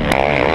Bye.